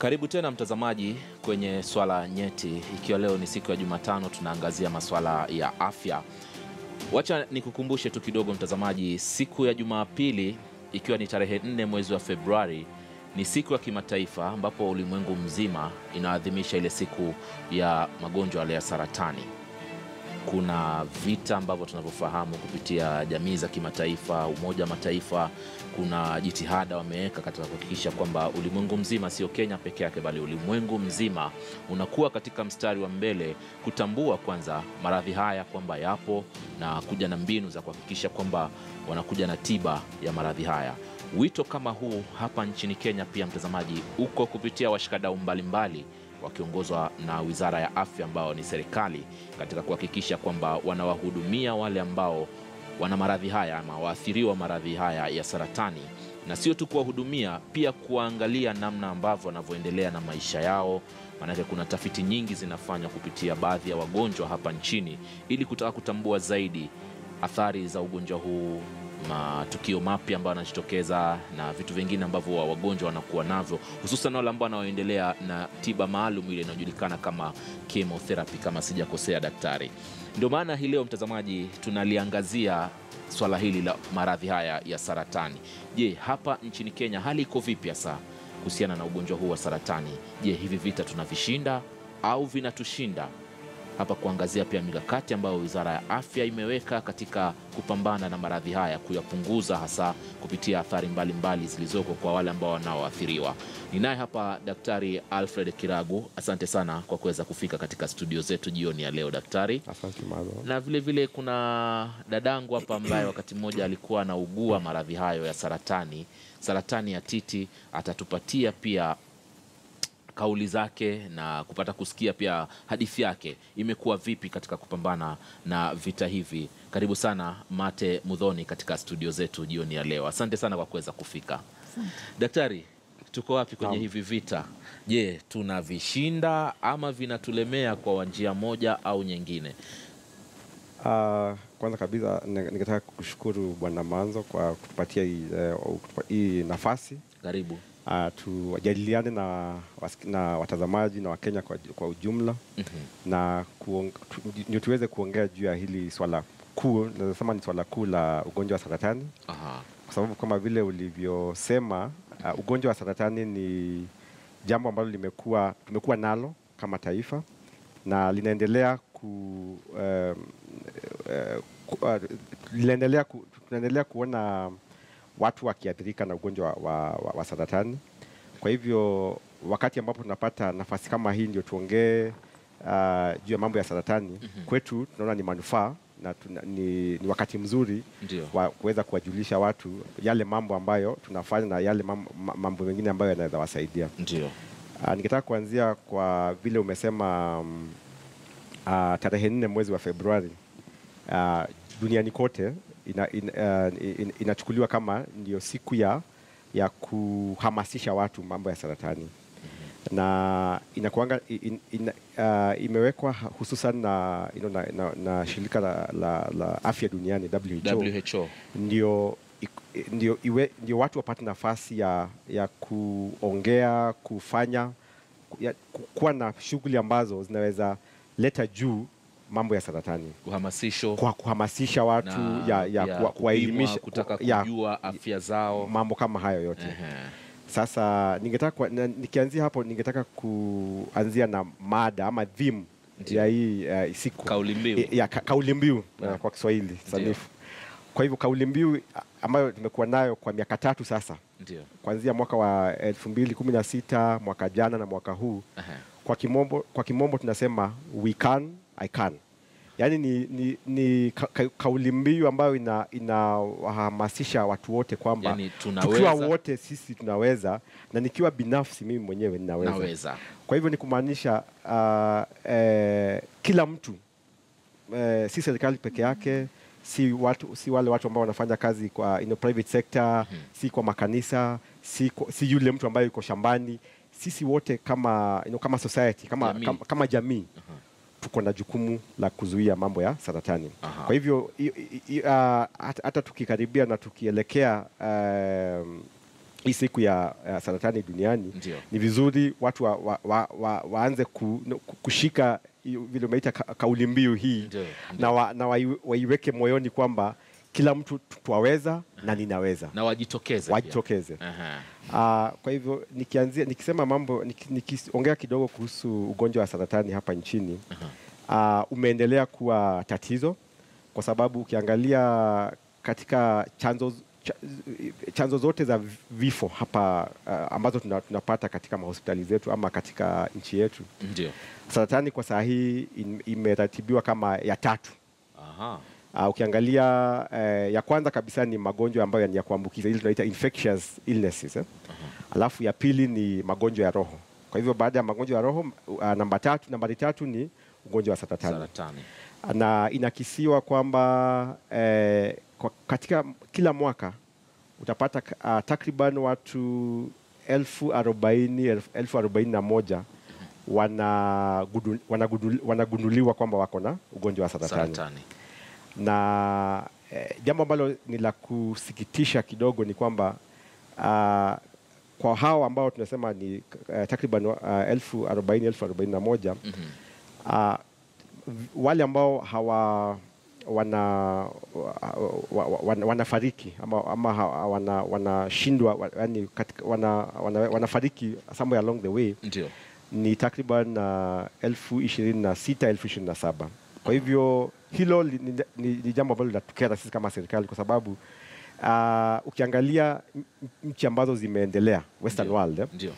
Karibu tena mtazamaji kwenye swala nyeti, ikiwa leo ni siku ya Jumatano, tunaangazia masuala ya afya. Wacha nikukumbushe tu kidogo mtazamaji, siku ya Jumapili ikiwa ni tarehe nne mwezi wa Februari ni siku ya kimataifa ambapo ulimwengu mzima inaadhimisha ile siku ya magonjwa ya saratani. Kuna vita ambavyo tunavyofahamu kupitia jamii za kimataifa, Umoja wa Mataifa, kuna jitihada wameweka katika kuhakikisha kwamba ulimwengu mzima, sio Kenya peke yake, bali ulimwengu mzima unakuwa katika mstari wa mbele kutambua kwanza maradhi haya kwamba yapo na kuja na mbinu za kuhakikisha kwamba wanakuja na tiba ya maradhi haya. Wito kama huu hapa nchini Kenya pia, mtazamaji, uko kupitia washikadau mbalimbali wakiongozwa na Wizara ya Afya ambao ni serikali katika kuhakikisha kwamba wanawahudumia wale ambao wana maradhi haya ama waathiriwa maradhi haya ya saratani, na sio tu kuwahudumia, pia kuwaangalia namna ambavyo wanavyoendelea na maisha yao. Maanake kuna tafiti nyingi zinafanywa kupitia baadhi ya wagonjwa hapa nchini ili kutaka kutambua zaidi athari za ugonjwa huu, matukio mapya ambayo yanajitokeza na vitu vingine ambavyo wa wagonjwa wanakuwa navyo, hususan wale ambao wanaoendelea na tiba maalum ile inayojulikana kama chemotherapy, kama sijakosea daktari. Ndio maana hii leo mtazamaji, tunaliangazia swala hili la maradhi haya ya saratani. Je, hapa nchini Kenya hali iko vipi hasa kuhusiana na ugonjwa huu wa saratani? Je, hivi vita tunavishinda au vinatushinda? Hapa kuangazia pia mikakati ambayo Wizara ya Afya imeweka katika kupambana na maradhi haya, kuyapunguza hasa kupitia athari mbalimbali zilizoko kwa wale ambao wanaoathiriwa. Ninaye hapa Daktari Alfred Kiragu, asante sana kwa kuweza kufika katika studio zetu jioni ya leo daktari. Asante Mado. Na vilevile vile kuna dadangu hapa ambaye wakati mmoja alikuwa anaugua maradhi hayo ya saratani, saratani ya titi. Atatupatia pia kauli zake na kupata kusikia pia hadithi yake imekuwa vipi katika kupambana na vita hivi. Karibu sana Mate Mudhoni katika studio zetu jioni ya leo. Asante sana kwa kuweza kufika. Daktari, tuko wapi kwenye Naam. hivi vita? Je, tunavishinda ama vinatulemea kwa njia moja au nyingine? Uh, kwanza kabisa ni- ningetaka kushukuru Bwana Manzo kwa kutupatia hii, uh, kutupa- hii nafasi Karibu. Ah, tuwajadiliane na, na watazamaji na Wakenya kwa, kwa ujumla mm -hmm. na kuong, tu, tuweze kuongea juu ya hili swala kuu, naweza sema ni swala kuu la ugonjwa wa saratani, Aha. kwa sababu kama vile ulivyosema, uh, ugonjwa wa saratani ni jambo ambalo limekuwa tumekuwa nalo kama taifa na linaendelea ku, um, uh, ku, uh, linaendelea ku, tunaendelea kuona watu wakiathirika na ugonjwa wa, wa, wa saratani. Kwa hivyo wakati ambapo tunapata nafasi kama hii ndio tuongee uh, juu ya mambo ya saratani mm -hmm. kwetu, tunaona ni manufaa na tuna, ni, ni wakati mzuri Ndiyo. wa kuweza kuwajulisha watu yale mambo ambayo tunafanya na yale mambo, mambo mengine ambayo yanaweza wasaidia. Ndio. Uh, ningetaka kuanzia kwa vile umesema um, uh, tarehe nne mwezi wa Februari uh, duniani kote ina, in, uh, in, inachukuliwa kama ndio siku ya, ya kuhamasisha watu mambo ya saratani na inakuanga in, in, uh, imewekwa hususan na, you know, na, na, na shirika la, la, la afya duniani WHO, WHO. ndio, ndio, iwe, ndio watu wapate nafasi ya, ya kuongea kufanya ya, kuwa na shughuli ambazo zinaweza leta juu mambo ya saratani kuhamasisho kwa kuhamasisha watu na ya, ya, ya kuwa- kuwaelimisha kutaka ya, kujua afya zao. mambo kama hayo yote Ehe. sasa ningetaka nikianzia hapo ningetaka kuanzia na mada ama theme ya hii uh, siku Kauli mbiu. Ya ka, kauli mbiu uh, kwa Kiswahili sanifu. Kwa hivyo kauli mbiu ambayo tumekuwa nayo kwa miaka tatu sasa Ndio. kuanzia mwaka wa 2016 mwaka jana na mwaka huu Ehe. kwa kimombo, kwa kimombo tunasema we can I can yaani ni, ni, ni ka, ka, kauli mbiu ambayo ina inawahamasisha watu wote kwamba Yani tukiwa wote sisi tunaweza na nikiwa binafsi mimi mwenyewe ninaweza naweza. kwa hivyo ni kumaanisha uh, eh, kila mtu eh, si serikali peke yake si, watu, si wale watu ambao wanafanya kazi kwa in private sector hmm. si kwa makanisa si, kwa- si yule mtu ambaye yuko shambani sisi wote kama, you know, kama society kama Jamii. kama, kama jamii tuko na jukumu la kuzuia mambo ya saratani Aha. kwa hivyo hata uh, tukikaribia na tukielekea uh, hii siku ya, uh, saratani duniani Ndiyo. ni vizuri watu wa, wa, wa, wa, waanze ku, kushika vile umeita ka, kauli mbiu hii Ndio, na, wa, na wai- waiweke moyoni kwamba kila mtu tu- twaweza na ninaweza na wajitokeze wajitokeze. wajitokeze. Aha. uh, kwa hivyo nikianzia nikisema mambo niki- nikiongea kidogo kuhusu ugonjwa wa saratani hapa nchini ah, umeendelea kuwa tatizo kwa sababu ukiangalia katika chanzo chanzo zote za vifo hapa uh, ambazo tunapata katika mahospitali zetu ama katika nchi yetu, Ndio. saratani kwa saa hii im- imeratibiwa kama ya tatu. Aha. Uh, ukiangalia uh, ya kwanza kabisa ni magonjwa ambayo ni ya kuambukiza ile tunaita infectious illnesses eh? Uh-huh. Alafu ya pili ni magonjwa ya roho. Kwa hivyo baada ya magonjwa ya roho uh, namba tatu, nambari tatu ni ugonjwa wa saratani Saratani. na inakisiwa kwamba eh, kwa, katika kila mwaka utapata uh, takriban watu elfu arobaini elfu- arobaini na moja wanagudu- wanagunduliwa kwamba wako na ugonjwa wa saratani Saratani. Na eh, jambo ambalo ni la kusikitisha kidogo ni kwamba uh, kwa hao ambao tunasema ni uh, takriban uh, elfu arobaini elfu arobaini na moja mm -hmm. uh, wale ambao hawa wana, wanafariki wana, wana ama, ama wana wanashindwa yani katika, wana, wana, wanafariki somewhere along the way Ndio. ni takriban uh, elfu ishirini na sita elfu ishirini na saba kwa hivyo hilo li- ni, ni, ni jambo ambalo linatukera sisi kama serikali kwa sababu uh, ukiangalia nchi ambazo zimeendelea western Ndiyo. world eh, Ndio.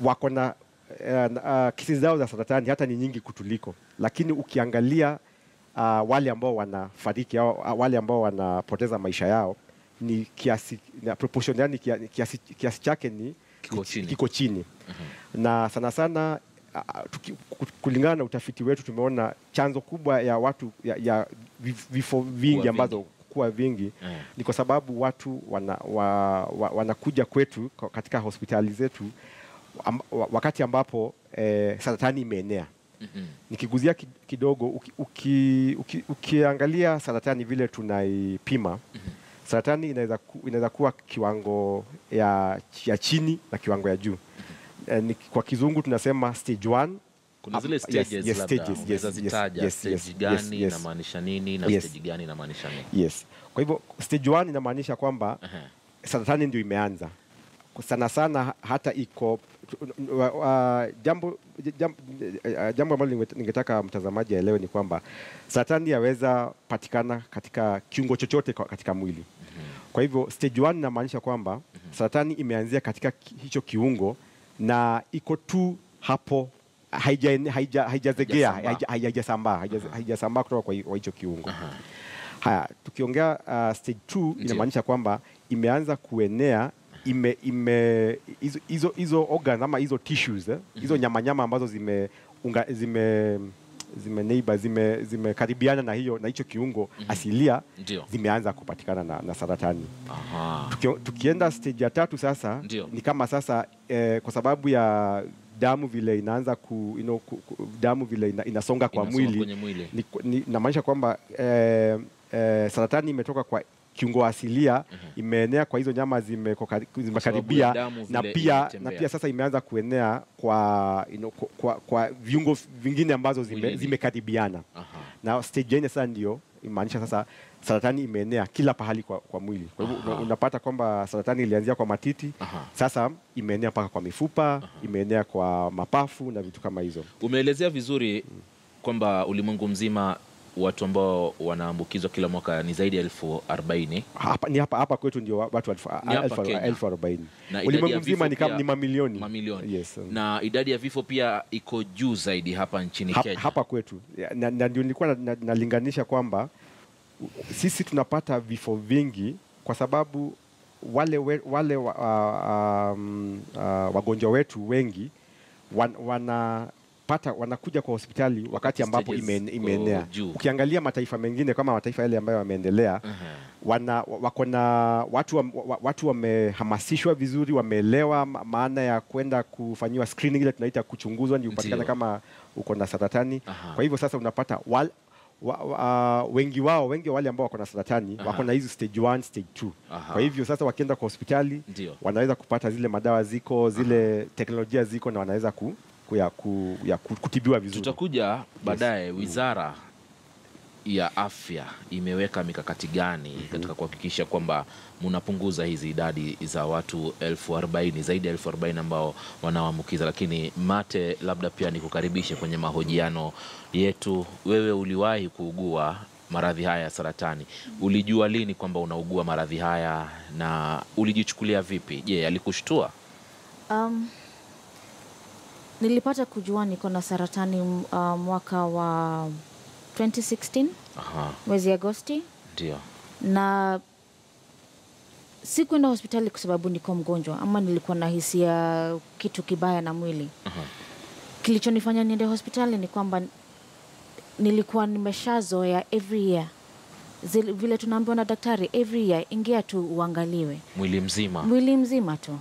wako na uh, uh, kesi zao za saratani hata ni nyingi kutuliko, lakini ukiangalia uh, wale ambao wanafariki au uh, wale ambao wanapoteza maisha yao ni kiasi na proportion, yani kia- kiasi, kiasi chake ni Kiko chini. kiko chini. Uh -huh. na sana sana tuki, kulingana na utafiti wetu tumeona chanzo kubwa ya watu ya, ya vifo vingi ambazo kuwa vingi yeah. ni kwa sababu watu wana, wa, wa, wanakuja kwetu katika hospitali zetu am, wa- wakati ambapo eh, saratani imeenea. mm -hmm. Nikiguzia ki- kidogo uki, uki, uki, ukiangalia saratani vile tunaipima saratani inaweza ku, inaweza kuwa kiwango ya, ya chini na kiwango ya juu. Eh, ni, kwa kizungu tunasema stage one Kuna zile stages yes, labda stages, yes, yes, zitaja yes, stage yes, gani yes, yes. inamaanisha nini na Yes. stage gani inamaanisha nini? Yes. Kwa hivyo stage one inamaanisha kwamba uh -huh. saratani ndio imeanza Kwa sana sana hata iko uh, jambo jambo, jambo ambalo ninge- ningetaka mtazamaji aelewe ni kwamba saratani yaweza patikana katika kiungo chochote katika mwili. Kwa hivyo stage 1 inamaanisha kwamba saratani imeanzia katika hicho kiungo na iko tu hapo haija- haija- haijazegea Haijasambaa. haija- haijasambaa haija- haijasambaa kutoka kwa hicho kiungo. Haya, tukiongea uh, stage 2 inamaanisha kwamba imeanza kuenea ime ime hizo hizo hizo organs ama hizo tissues eh, hizo nyamanyama ambazo zime unga, zime zime neighbor zime zimekaribiana na hiyo na hicho kiungo mm -hmm. asilia Ndiyo. zimeanza kupatikana na, na saratani. Aha. Tukio, tukienda stage ya tatu sasa Ndiyo. ni kama sasa eh, kwa sababu ya damu vile inaanza ku, you know, ku, ku, damu vile ina, inasonga kwa Inasonga mwili mwili. ni, ni, namaanisha kwamba eh, eh, saratani imetoka kwa kiungo asilia imeenea kwa hizo nyama zimekaribia na pia, na pia sasa imeanza kuenea kwa, you know, kwa, kwa, kwa viungo vingine ambazo zimekaribiana. Zime na stage yenye sasa ndio imaanisha sasa saratani imeenea kila pahali kwa, kwa mwili. Kwa hivyo una- unapata kwamba saratani ilianzia kwa matiti Aha. sasa imeenea mpaka kwa mifupa, imeenea kwa mapafu na vitu kama hizo. Umeelezea vizuri kwamba ulimwengu mzima watu ambao wanaambukizwa kila mwaka ni zaidi ya elfu arobaini. Hapa, ni hapa, hapa kwetu ndio watu elfu arobaini. Ulimwengu mzima ni, kama, ni mamilioni, mamilioni. Yes, um, na idadi ya vifo pia iko juu zaidi hapa nchini ha, Kenya. hapa kwetu. Na, na ndio nilikuwa nalinganisha na- na- kwamba sisi tunapata vifo vingi kwa sababu wale, we, wale wa, uh, um, uh, wagonjwa wetu wengi wan, wanapata wanakuja kwa hospitali wakati ambapo imeenea. Ukiangalia mataifa mengine kama mataifa yale ambayo yameendelea -huh. wana wako na watu wa, wa- watu wamehamasishwa vizuri, wameelewa maana ya kwenda kufanyiwa screening ile tunaita kuchunguzwa ndio upatikana kama uko na saratani. Aha. Kwa hivyo sasa unapata wal, wa, wa, uh, wengi wao wengi wa wale ambao wako na saratani Aha. wako na hizi stage 1 stage 2 Aha. kwa hivyo sasa wakienda kwa hospitali Ndiyo. wanaweza kupata zile madawa ziko zile teknolojia ziko na wanaweza ku, ya, ku, ya, kutibiwa vizuri Tutakuja baadaye. yes. Wizara ya Afya imeweka mikakati gani mm -hmm. katika kuhakikisha kwamba mnapunguza hizi idadi za watu elfu arobaini zaidi ya elfu arobaini ambao wanaoambukiza? Lakini Mate, labda pia nikukaribishe kwenye mahojiano yetu. Wewe uliwahi kuugua maradhi haya ya saratani, ulijua lini kwamba unaugua maradhi haya na ulijichukulia vipi? Je, alikushtua? Um, nilipata kujua niko na saratani uh, mwaka wa 2016 Aha, mwezi Agosti, ndio. na sikuenda hospitali kwa sababu niko mgonjwa ama nilikuwa na hisia kitu kibaya na mwili. Aha. Kilichonifanya niende hospitali ni kwamba nilikuwa nimeshazoea every year Zil, vile tunaambiwa na daktari every year, ingia tu uangaliwe Mwili mzima, mwili mzima tu,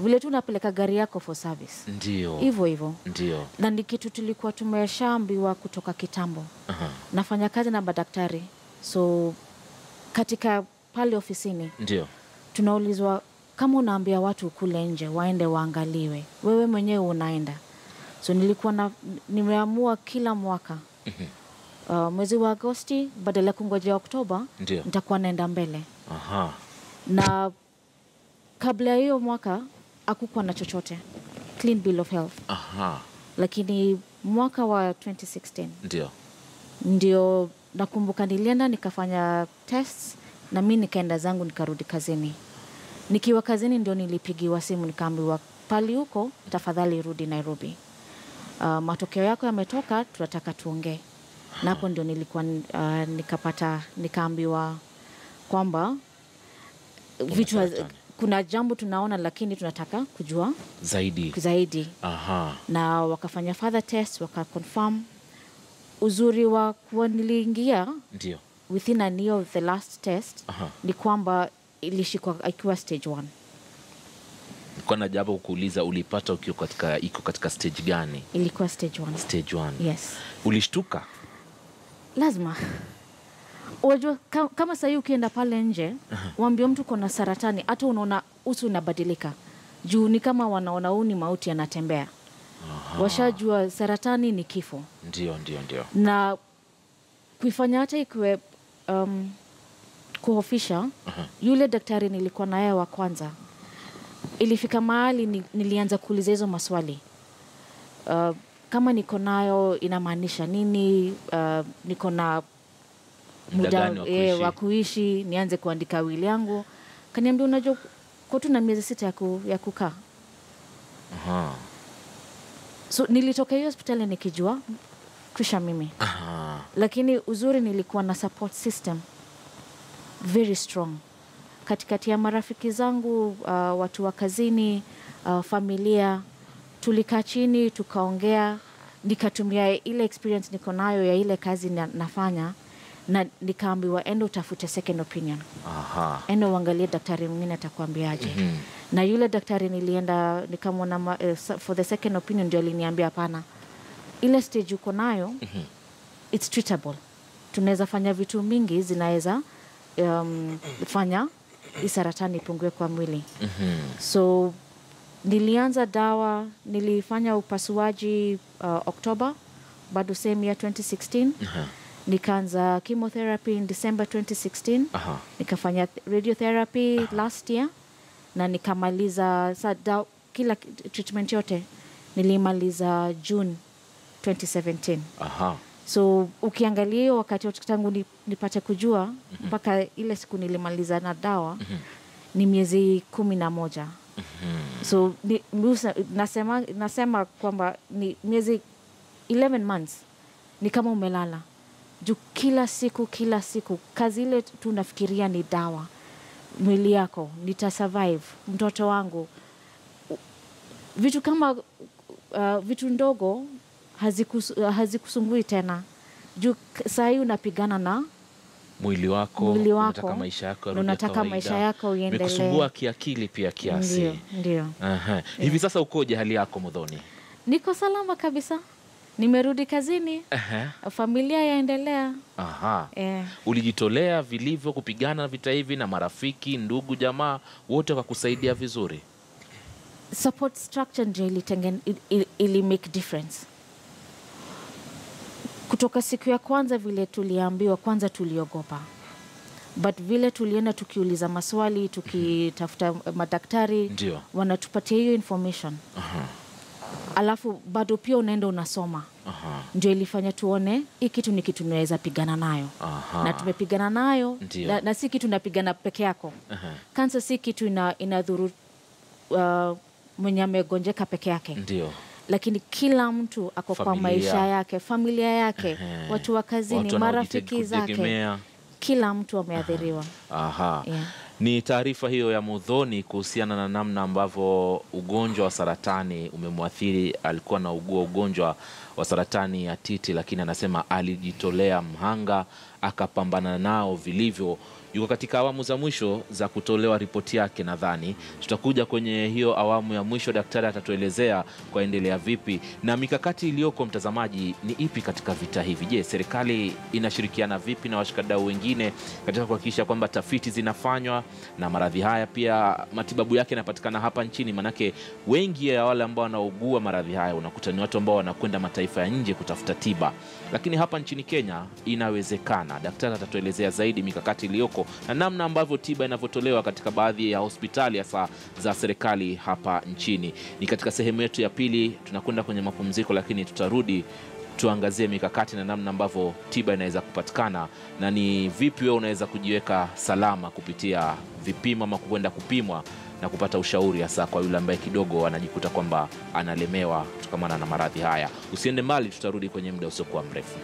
vile tu unapeleka gari yako for service, ndio, hivyo hivyo ndio. na ni kitu tulikuwa tumeshaambiwa kutoka kitambo. Aha. Nafanya kazi na madaktari, so katika pale ofisini Ndio. tunaulizwa kama unaambia watu kule nje waende waangaliwe, wewe mwenyewe unaenda. So nilikuwa na, nimeamua kila mwaka uh, mwezi wa Agosti badala ya kungojea Oktoba nitakuwa naenda mbele, Aha. na kabla ya hiyo mwaka hakukuwa na chochote clean bill of health, Aha. lakini mwaka wa 2016 Ndio. ndio nakumbuka nilienda nikafanya tests na mi nikaenda zangu nikarudi kazini. Nikiwa kazini ndio nilipigiwa simu nikaambiwa, pali huko tafadhali rudi Nairobi. Uh, matokeo yako yametoka, tunataka tuongee. Na hapo ndio nilikuwa uh, nikapata nikaambiwa kwamba vitu. Kuna jambo tunaona, lakini tunataka kujua Zaidi. zaidi Aha. na wakafanya further test wakaconfirm. Uzuri wa kuwa niliingia Ndio. within a year of the last test Aha. ni kwamba ilishikwa ikiwa stage one. Nilikuwa na jambo kuuliza ulipata ukiwa katika iko katika stage gani? Ilikuwa stage one. Stage one. Yes, Ulishtuka? lazima unajua ka, kama sahii ukienda pale nje waambia mtu kona saratani, hata unaona uso unabadilika juu ni kama wanaona huu ni mauti anatembea. Washajua saratani ni kifo. Ndio, ndio, ndio. na kuifanya hata ikiwe um, kuhofisha yule daktari nilikuwa naye wa kwanza ilifika mahali ni, nilianza kuuliza hizo maswali. Uh, kama niko nayo inamaanisha nini? Uh, niko na Muda eh, kuishi? wa kuishi? Nianze kuandika wili yangu. Kaniambia unajua kwa tu na miezi sita ya, ku, ya kukaa. Aha. so nilitoka hiyo hospitali nikijua kisha mimi. Aha. lakini uzuri nilikuwa na support system very strong. Katikati ya marafiki zangu uh, watu wa kazini uh, familia tulikaa chini tukaongea. Nikatumia ile experience niko nayo ya ile kazi na, nafanya na nikaambiwa enda utafute second opinion Aha. enda uangalie daktari mwingine atakuambiaje -hmm. na yule daktari nilienda nikamwona eh, for the second opinion ndio aliniambia hapana ile stage uko nayo mm -hmm. it's treatable tunaweza fanya vitu mingi zinaweza um, fanya hii saratani ipungue kwa mwili mm -hmm. so nilianza dawa nilifanya upasuaji uh, oktoba bado same year 2016 Aha. Nikaanza chemotherapy in december 2016 Aha. nikafanya th- radiotherapy last year na nikamaliza sada, kila ki- treatment yote nilimaliza june 2017 Aha. so ukiangalia hiyo wakati wote tangu ni, nipate kujua mpaka ile siku nilimaliza na dawa ni miezi kumi na moja. So ni, nasema, nasema kwamba ni miezi 11 months ni kama umelala juu kila siku kila siku kazi ile tu nafikiria ni dawa. Mwili yako nitasurvive. Mtoto wangu. Vitu kama uh, vitu ndogo hazikus, uh, hazikusumbui tena. Juu sahii unapigana na Mwili wako, Mwili wako, unataka maisha yako na unataka maisha yako uendelee, Imekusumbua kiakili pia kiasi. ndio ndio. Aha. Hivi sasa ukoje hali yako Modhoni? niko salama kabisa nimerudi kazini Aha. familia yaendelea Aha. eh. Ulijitolea vilivyo kupigana vita hivi, na marafiki, ndugu, jamaa wote wakakusaidia vizuri? support structure ndio ilitengen, ili, ili, ili make difference kutoka siku ya kwanza vile tuliambiwa kwanza tuliogopa but vile tulienda tukiuliza maswali tukitafuta madaktari Ndio. wanatupatia hiyo information Aha. Alafu bado pia unaenda unasoma. Aha. ndio ilifanya tuone hii kitu ni kitu naweza pigana nayo. Aha. na tumepigana nayo na, na si kitu napigana peke yako. Kansa si kitu ina, inadhuru uh, mwenye amegonjeka peke yake. Ndiyo lakini kila mtu ako kwa maisha yake familia yake Ehe. watu wa kazini Watu marafiki zake. kila mtu ameathiriwa. Aha. Yeah. Ni taarifa hiyo ya Mudhoni kuhusiana na namna ambavyo ugonjwa wa saratani umemwathiri. Alikuwa anaugua ugonjwa wa saratani ya titi, lakini anasema alijitolea mhanga, akapambana nao vilivyo. Yuko katika awamu za mwisho za kutolewa ripoti yake. Nadhani tutakuja kwenye hiyo awamu ya mwisho, daktari atatuelezea kwaendelea vipi na mikakati iliyoko. Mtazamaji, ni ipi katika vita hivi? Je, serikali inashirikiana vipi na washikadau wengine katika kuhakikisha kwamba tafiti zinafanywa na maradhi haya pia matibabu yake yanapatikana hapa nchini? Manake wengi ya wale ambao wanaugua maradhi haya unakuta ni watu ambao wanakwenda mataifa ya nje kutafuta tiba, lakini hapa nchini Kenya inawezekana. Daktari atatuelezea zaidi mikakati iliyoko na namna ambavyo tiba inavyotolewa katika baadhi ya hospitali hasa za serikali hapa nchini. Ni katika sehemu yetu ya pili, tunakwenda kwenye mapumziko, lakini tutarudi tuangazie mikakati na namna ambavyo tiba inaweza kupatikana na ni vipi wewe unaweza kujiweka salama kupitia vipimo ama kwenda kupimwa na kupata ushauri, hasa kwa yule ambaye kidogo anajikuta kwamba analemewa kutokamana na maradhi haya. Usiende mbali, tutarudi kwenye muda usiokuwa mrefu.